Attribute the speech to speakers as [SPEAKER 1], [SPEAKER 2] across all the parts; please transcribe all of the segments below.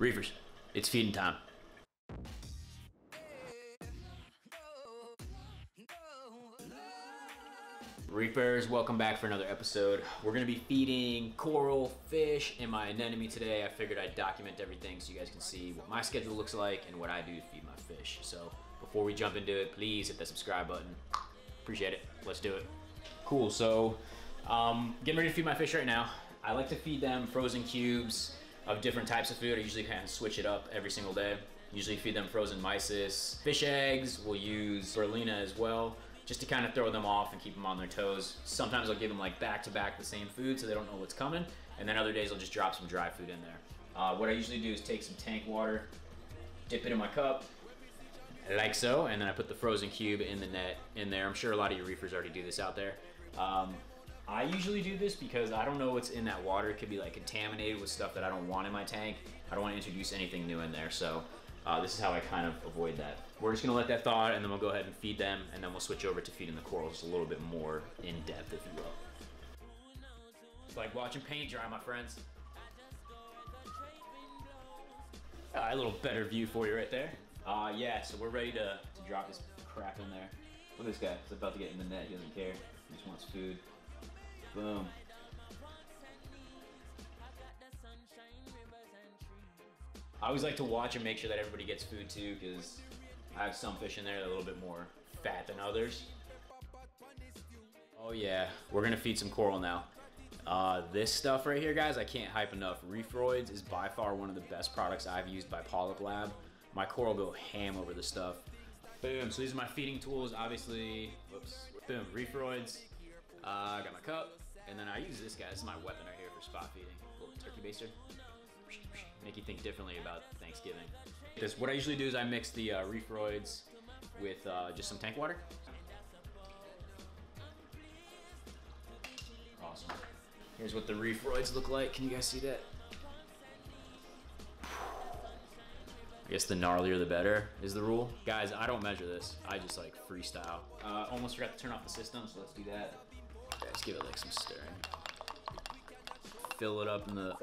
[SPEAKER 1] Reefers, it's feeding time. Reefers, welcome back for another episode. We're gonna be feeding coral, fish, and my anemone today. I figured I'd document everything so you guys can see what my schedule looks like and what I do to feed my fish. So before we jump into it, please hit that subscribe button. Appreciate it. Let's do it. Cool, so um, getting ready to feed my fish right now. I like to feed them frozen cubes of different types of food. I usually kind of switch it up every single day. Usually feed them frozen mysis. Fish eggs, we'll use spirulina as well just to kind of throw them off and keep them on their toes. Sometimes I'll give them like back to back the same food so they don't know what's coming. And then other days I'll just drop some dry food in there. Uh, what I usually do is take some tank water, dip it in my cup, like so, and then I put the frozen cube in the net in there. I'm sure a lot of your reefers already do this out there. Um, I usually do this because I don't know what's in that water. It could be like contaminated with stuff that I don't want in my tank. I don't want to introduce anything new in there. So uh, this is how I kind of avoid that. We're just gonna let that thaw and then we'll go ahead and feed them and then we'll switch over to feeding the corals a little bit more in depth, if you will. It's like watching paint dry, my friends. Uh, a little better view for you right there. Uh, yeah, so we're ready to, to drop this crap in there. Look at this guy, he's about to get in the net, he doesn't care. He just wants food. Boom. I always like to watch and make sure that everybody gets food too, because I have some fish in there that are a little bit more fat than others. Oh yeah, we're gonna feed some coral now. Uh, this stuff right here, guys, I can't hype enough. Reefroids is by far one of the best products I've used by Polyp Lab. My coral go ham over the stuff. Boom, so these are my feeding tools, obviously. Whoops. Boom, Reefroids. Uh, I got my cup, and then I use this guy. This is my weapon right here for spot feeding. Little turkey baster make you think differently about Thanksgiving. This, what I usually do is I mix the uh, Reefroids with uh, just some tank water. Awesome. Here's what the Reefroids look like. Can you guys see that? I guess the gnarlier the better is the rule. Guys, I don't measure this. I just like freestyle. Uh, almost forgot to turn off the system, so let's do that. Let's give it like some stirring. Fill it up in the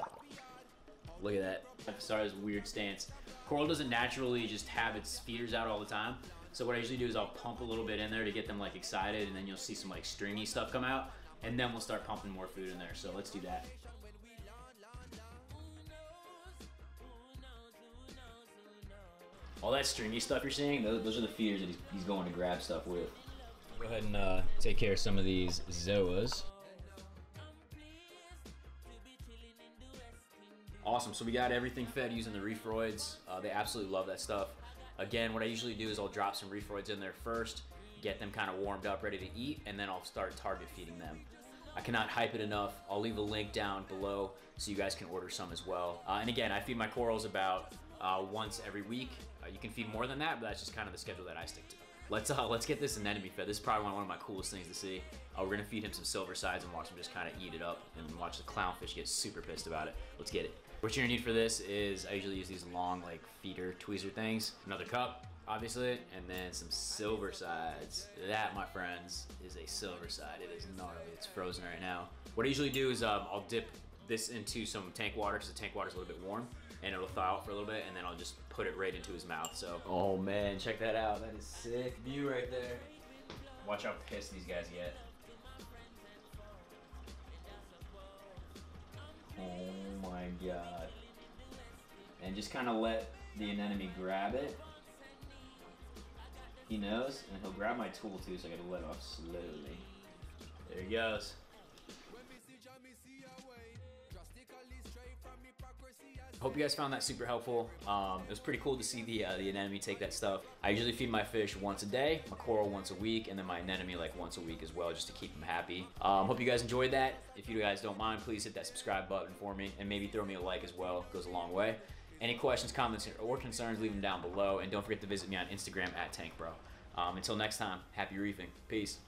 [SPEAKER 1] Look at that. This weird stance. Coral doesn't naturally just have its feeders out all the time. So what I usually do is I'll pump a little bit in there to get them like excited and then you'll see some like stringy stuff come out and then we'll start pumping more food in there. So let's do that. All that stringy stuff you're seeing, those, those are the feeders that he's, he's, going to grab stuff with. Go ahead and uh, take care of some of these zoas. Awesome, so we got everything fed using the Reefroids. Uh, they absolutely love that stuff. Again, what I usually do is I'll drop some Reefroids in there first, get them kind of warmed up, ready to eat, and then I'll start target feeding them. I cannot hype it enough. I'll leave a link down below so you guys can order some as well. Uh, and again, I feed my corals about uh, once every week. Uh, you can feed more than that, but that's just kind of the schedule that I stick to. Let's uh, let's get this anemone fed. This is probably one of my coolest things to see. Uh, we're gonna feed him some silver sides and watch him just kind of eat it up and watch the clownfish get super pissed about it. Let's get it. What you're gonna need for this is, I usually use these long like feeder tweezer things. Another cup, obviously, and then some silver sides. That, my friends, is a silver side. It is gnarly, it's frozen right now. What I usually do is um, I'll dip this into some tank water because the tank water is a little bit warm and it'll thaw out for a little bit and then I'll just put it right into his mouth. So, oh man, check that out. That is sick view right there. Watch how pissed these guys get. Oh my god. And just kind of let the anemone grab it. He knows, and he'll grab my tool too, so I gotta let off slowly. There he goes. Hope you guys found that super helpful. Um, it was pretty cool to see the uh, the anemone take that stuff. I usually feed my fish once a day, my coral once a week, and then my anemone like once a week as well, just to keep them happy. Um, hope you guys enjoyed that. If you guys don't mind, please hit that subscribe button for me, and maybe throw me a like as well. It goes a long way. Any questions, comments, or concerns, leave them down below, and don't forget to visit me on Instagram at Tankbruh. Um, until next time, happy reefing. Peace.